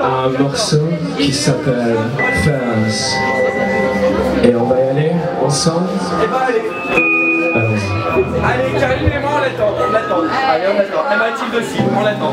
un morceau qui s'appelle Face. Et on va y aller ensemble Eh ben allez Allons-y. Allez, Karine et moi on l'attend, on l'attend. Allez, on l'attend. Et Mathilde aussi, on l'attend.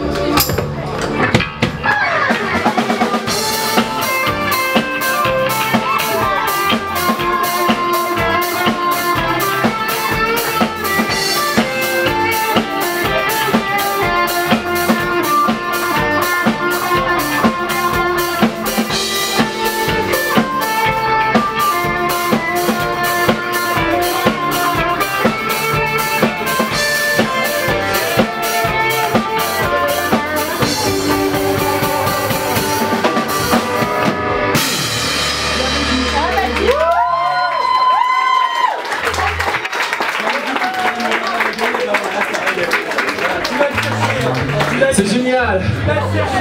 C'est génial.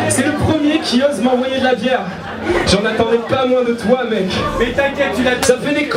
C'est le premier qui ose m'envoyer de la bière. J'en attendais pas moins de toi, mec. Mais t'inquiète, tu l'as Ça fait des